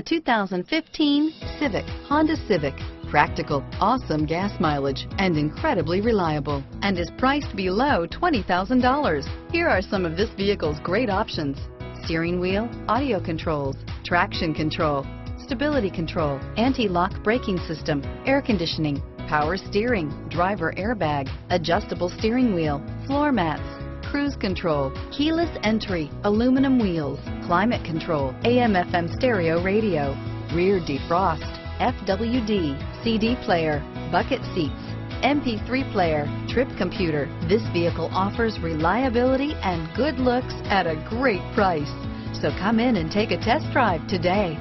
The 2015 Civic, Honda Civic. Practical, awesome gas mileage, and incredibly reliable, and is priced below $20,000. Here are some of this vehicle's great options. Steering wheel, audio controls, traction control, stability control, anti-lock braking system, air conditioning, power steering, driver airbag, adjustable steering wheel, floor mats, cruise control, keyless entry, aluminum wheels, climate control, AM FM stereo radio, rear defrost, FWD, CD player, bucket seats, MP3 player, trip computer. This vehicle offers reliability and good looks at a great price. So come in and take a test drive today.